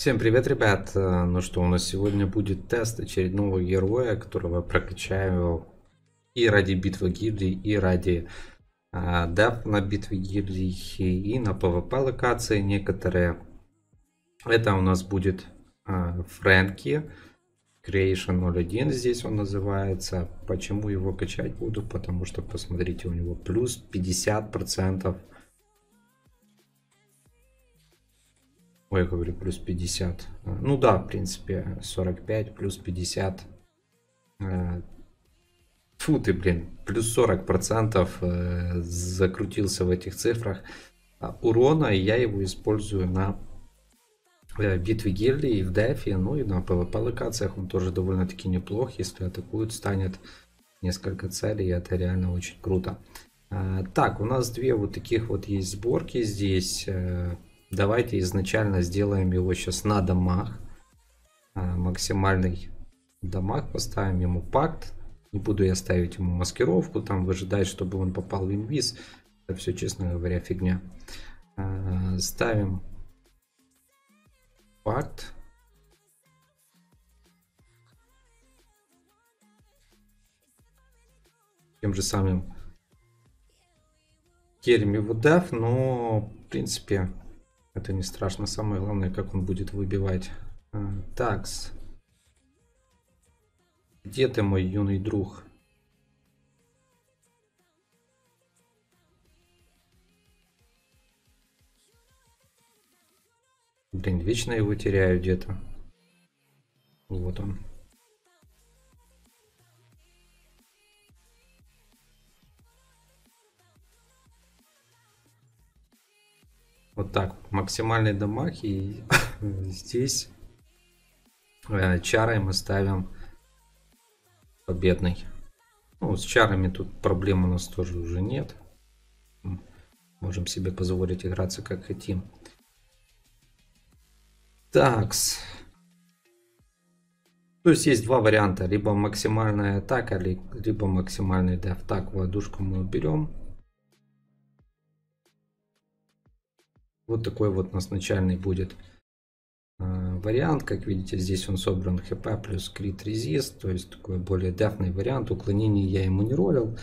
Всем привет, ребят! Э, ну что, у нас сегодня будет тест очередного героя, которого прокачаю и ради битвы гильдий, и ради э, деф на битве гильдий, и на PvP локации некоторые. Это у нас будет э, Фрэнки, Creation 01 здесь он называется. Почему его качать буду? Потому что, посмотрите, у него плюс 50% Ой, я говорю, плюс 50. Ну да, в принципе, 45 плюс 50. Э, фу ты, блин, плюс 40 процентов э, закрутился в этих цифрах а, урона. И я его использую на э, битве гильдии в дефе, ну и на PvP локациях он тоже довольно-таки неплох. Если атакуют, станет несколько целей, это реально очень круто. Так, у нас две вот таких вот есть сборки здесь. Давайте изначально сделаем его сейчас на домах. А, максимальный дамаг. Поставим ему пакт. Не буду я ставить ему маскировку, там выжидать, чтобы он попал в инвиз. Это все, честно говоря, фигня. А, ставим пакт. Тем же самым его деф, но в принципе это не страшно. Самое главное, как он будет выбивать. А, такс. Где ты, мой юный друг? Блин, вечно его теряю где-то. Вот он. Вот так, максимальный дамаг. И здесь э, чарой мы ставим победный. Ну, с чарами тут проблем у нас тоже уже нет. Можем себе позволить играться как хотим. Такс. То есть есть два варианта. Либо максимальная атака, либо максимальный деф. Так, воздушку мы уберем. Вот такой вот у нас начальный будет э, вариант. Как видите, здесь он собран хп плюс крит резист. То есть такой более дефный вариант. Уклонений я ему не ролил.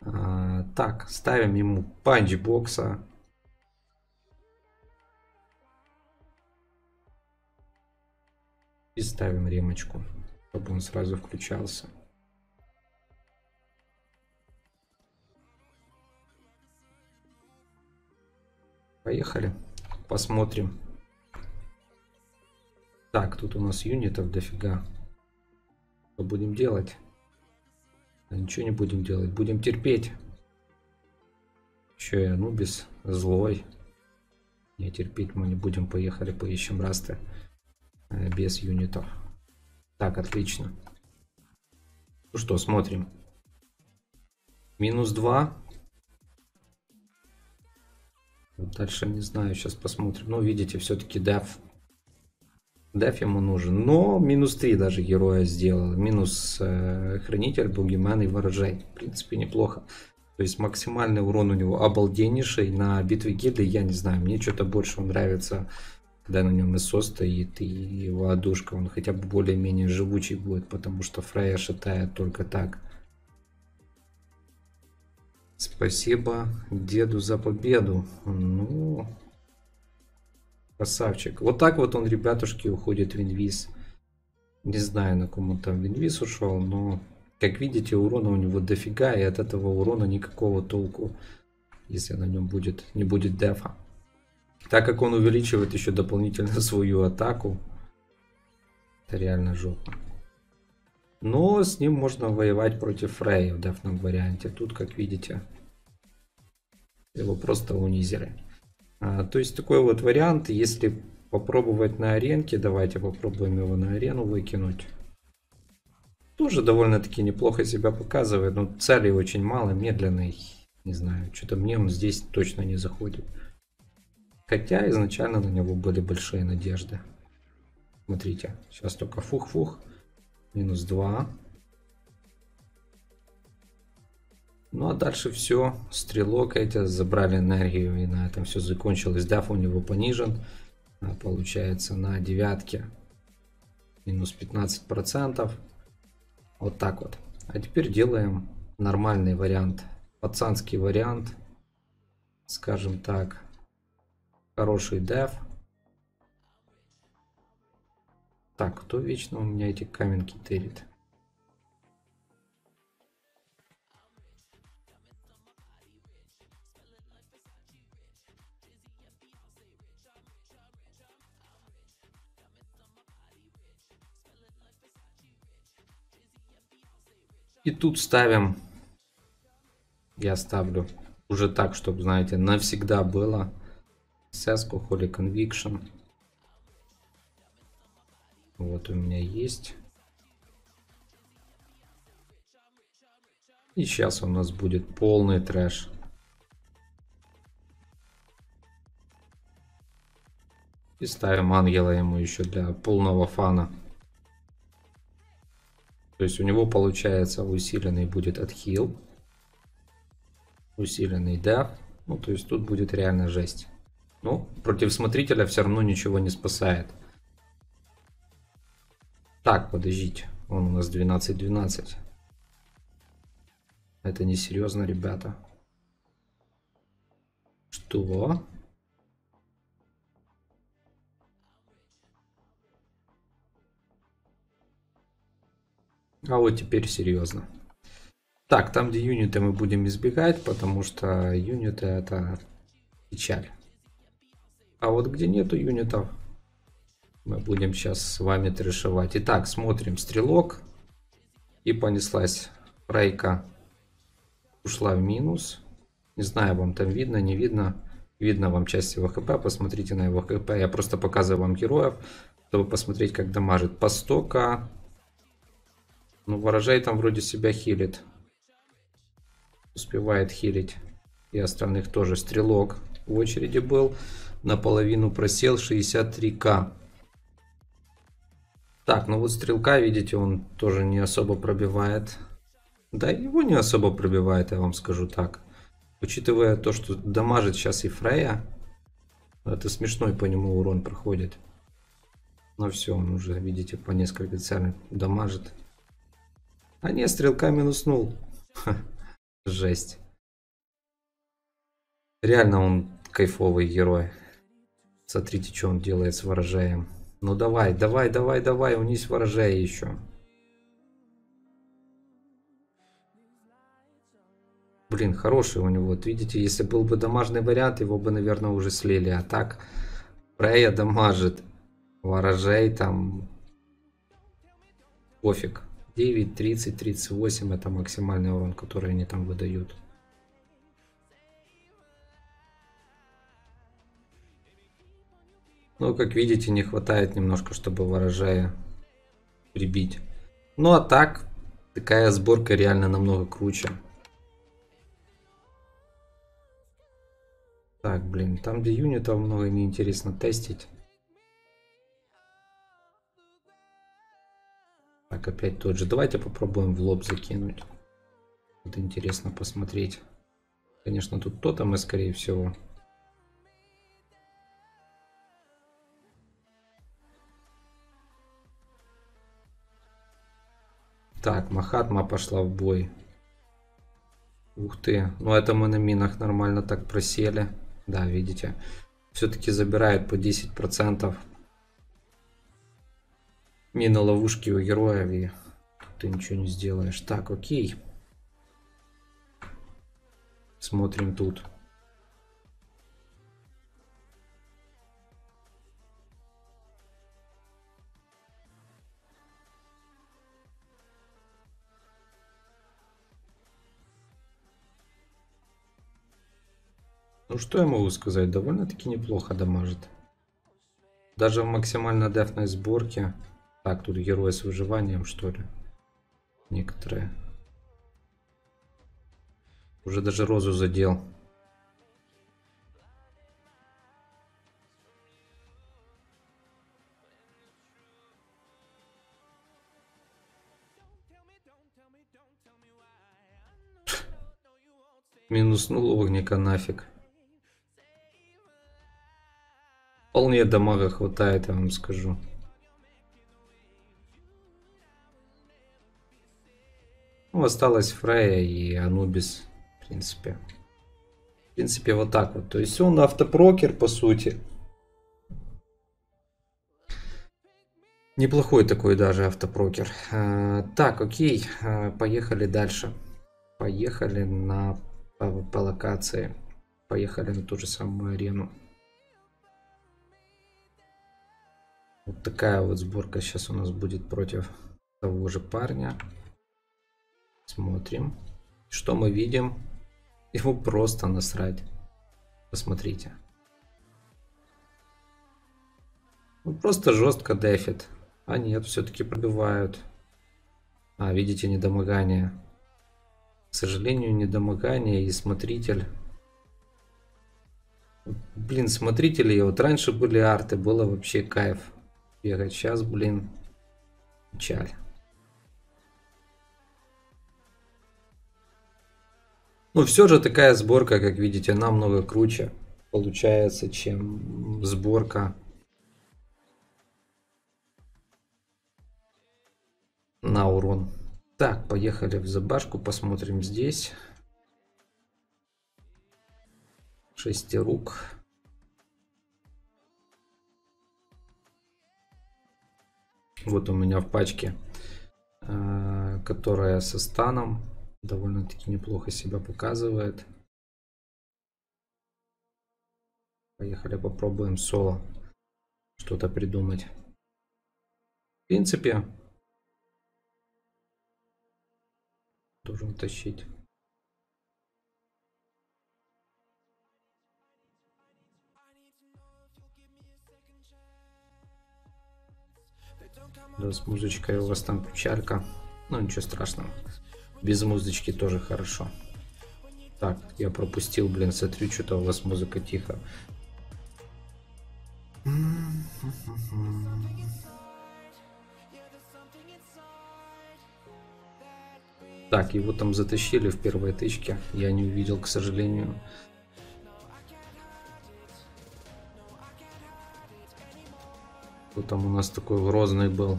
А, так, ставим ему панчбокса. И ставим ремочку, чтобы он сразу включался. Поехали. Посмотрим. Так, тут у нас юнитов дофига. Что будем делать? Ничего не будем делать. Будем терпеть. Еще и Анубис злой. Не терпеть мы не будем. Поехали, поищем расты. Э, без юнитов. Так, отлично. Ну что, смотрим. Минус 2. Дальше не знаю, сейчас посмотрим. Ну, видите, все-таки деф. Деф ему нужен. Но минус 3 даже героя сделал. Минус э, хранитель, бугимен и ворожей. В принципе, неплохо. То есть максимальный урон у него обалденнейший. На битве гильды, я не знаю, мне что-то больше нравится, когда на нем ИСО стоит и его одушка. Он хотя бы более-менее живучий будет, потому что Фрея шатает только так. Спасибо деду за победу. Ну, красавчик. Вот так вот он, ребятушки, уходит в инвиз. Не знаю, на кому там в инвиз ушел, но, как видите, урона у него дофига, и от этого урона никакого толку, если на нем будет, не будет дефа. Так как он увеличивает еще дополнительно свою атаку, это реально жопа. Но с ним можно воевать против Фрей в дефном варианте. Тут, как видите, его просто унизили. А, то есть такой вот вариант, если попробовать на аренке, давайте попробуем его на арену выкинуть. Тоже довольно-таки неплохо себя показывает, но целей очень мало, медленный. Не знаю, что-то мне он здесь точно не заходит. Хотя изначально на него были большие надежды. Смотрите, сейчас только фух-фух. Минус 2. Ну а дальше все. Стрелок эти забрали энергию и на этом все закончилось. Даф у него понижен. А получается на девятке минус 15%. Вот так вот. А теперь делаем нормальный вариант. Пацанский вариант. Скажем так. Хороший деф. Так, кто вечно у меня эти каменки терит? И тут ставим, я ставлю уже так, чтобы, знаете, навсегда было. Сеску, Holy Conviction. Вот у меня есть. И сейчас у нас будет полный трэш. И ставим ангела ему еще для полного фана. То есть у него получается усиленный будет отхил. Усиленный деф. Ну, то есть тут будет реально жесть. Ну, против смотрителя все равно ничего не спасает. Так, подождите. Он у нас 12-12. Это не серьезно, ребята. Что? А вот теперь серьезно. Так, там где юниты мы будем избегать, потому что юниты это печаль. А вот где нету юнитов, мы будем сейчас с вами трешевать. Итак, смотрим. Стрелок. И понеслась Рейка. Ушла в минус. Не знаю, вам там видно, не видно. Видно вам часть его хп. Посмотрите на его хп. Я просто показываю вам героев, чтобы посмотреть, как дамажит. По 100к ну, ворожай там вроде себя хилит. Успевает хилить. И остальных тоже. Стрелок в очереди был. Наполовину просел 63к. Так, ну вот стрелка, видите, он тоже не особо пробивает. Да, его не особо пробивает, я вам скажу так. Учитывая то, что дамажит сейчас и Фрея, это смешной по нему урон проходит. Но все, он уже, видите, по несколько целей дамажит. А не, стрелка минуснул. жесть. Реально он кайфовый герой. Смотрите, что он делает с ворожаем. Ну давай, давай, давай, давай, унись ворожая еще. Блин, хороший у него. Вот видите, если был бы домашний вариант, его бы, наверное, уже слили. А так, Прея дамажит. Ворожей там... Пофиг. 9, 30, 38 это максимальный урон, который они там выдают. Но, как видите, не хватает немножко, чтобы ворожая прибить. Ну, а так, такая сборка реально намного круче. Так, блин, там где юнитов много неинтересно тестить. Так, опять тот же. Давайте попробуем в лоб закинуть. Это интересно посмотреть. Конечно, тут то там и скорее всего. Так, Махатма пошла в бой. Ух ты. Ну это мы на минах нормально так просели. Да, видите. Все-таки забирает по 10% Мина ловушки у героев и ты ничего не сделаешь. Так, окей. Смотрим тут. Что я могу сказать, довольно-таки неплохо дамажит. Даже в максимально дефной сборке так, тут герои с выживанием, что ли? Некоторые. Уже даже розу задел. Минуснул огника нафиг. Вполне дамага хватает, я вам скажу. Ну, осталась Фрея и Анубис, в принципе. В принципе, вот так вот. То есть он автопрокер, по сути. Неплохой такой даже автопрокер. А, так, окей, а, поехали дальше. Поехали на по, по локации. Поехали на ту же самую арену. Вот такая вот сборка сейчас у нас будет против того же парня. Смотрим. Что мы видим? Его просто насрать. Посмотрите. Он просто жестко дефит. А нет, все-таки пробивают. А, видите, недомогание. К сожалению, недомогание и смотритель. Блин, смотрители, вот раньше были арты, было вообще кайф бегать. Сейчас, блин, печаль. Ну, все же такая сборка, как видите, намного круче получается, чем сборка на урон. Так, поехали в забашку, посмотрим здесь. Шестерук. Вот у меня в пачке, э, которая со станом довольно-таки неплохо себя показывает. Поехали попробуем соло что-то придумать. В принципе, должен тащить. Да, с музычкой у вас там печалька. Ну, ничего страшного. Без музычки тоже хорошо. Так, я пропустил, блин, смотрю, что-то у вас музыка тихо. Так, его там затащили в первой тычке. Я не увидел, к сожалению. Кто там у нас такой грозный был?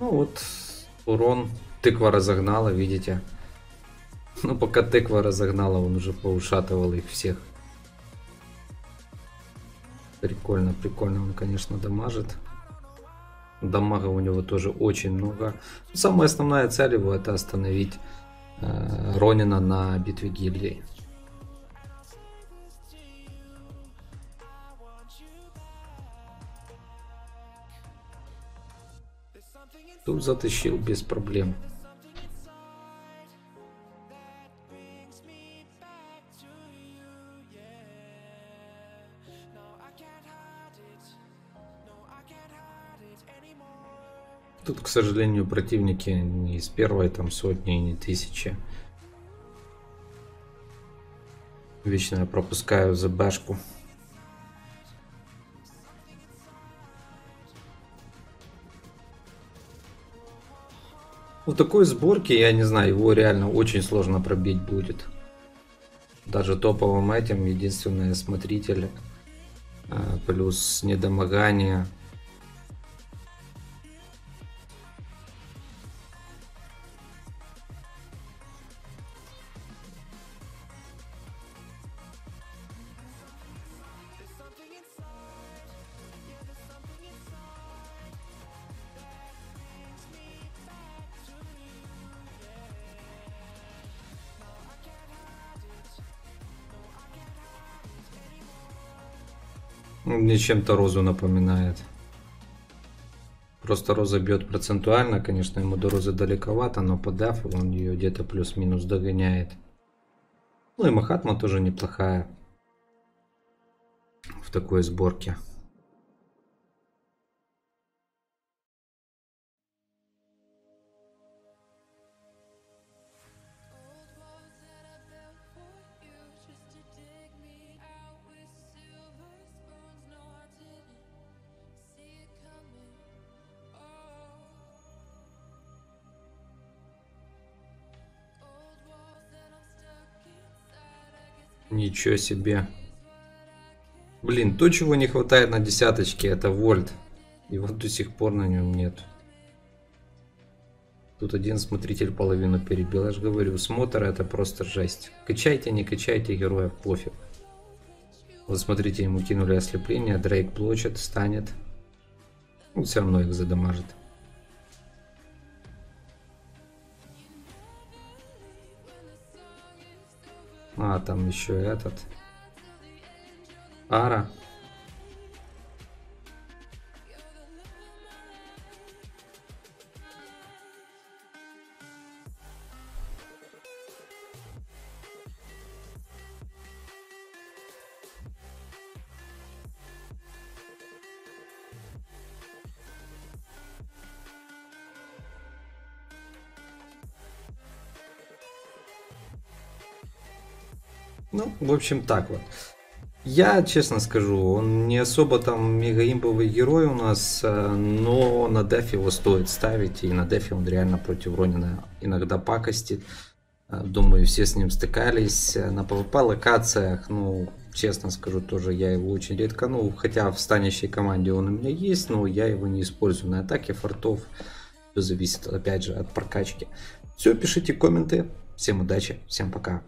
Ну вот, урон тыква разогнала, видите. Ну, пока тыква разогнала, он уже поушатывал их всех. Прикольно, прикольно он, конечно, дамажит. Дамага у него тоже очень много. Самая основная цель его это остановить Ронина на битве гильдии. Тут затащил без проблем. Тут, к сожалению, противники не из первой там сотни и не тысячи. Вечно я пропускаю за башку. В такой сборке, я не знаю, его реально очень сложно пробить будет. Даже топовым этим единственное смотритель а, плюс недомогание. Мне чем-то розу напоминает. Просто роза бьет процентуально, конечно, ему до розы далековато, но по дефу он ее где-то плюс-минус догоняет. Ну и Махатма тоже неплохая в такой сборке. Ничего себе. Блин, то, чего не хватает на десяточке, это вольт. И вот до сих пор на нем нет. Тут один смотритель половину перебил. Я же говорю, смотр это просто жесть. Качайте, не качайте героев, пофиг. Вот смотрите, ему кинули ослепление, Дрейк блочит, станет. Он все равно их задамажит. А, там еще этот. Ара. Ну, в общем, так вот. Я честно скажу, он не особо там мегаимповый герой у нас, э, но на дефе его стоит ставить, и на дефе он реально против Ронина иногда пакостит. Э, думаю, все с ним стыкались. Э, на PvP локациях, ну, честно скажу, тоже я его очень редко, ну, хотя в станущей команде он у меня есть, но я его не использую на атаке фортов. Все зависит, опять же, от прокачки. Все, пишите комменты. Всем удачи, всем пока.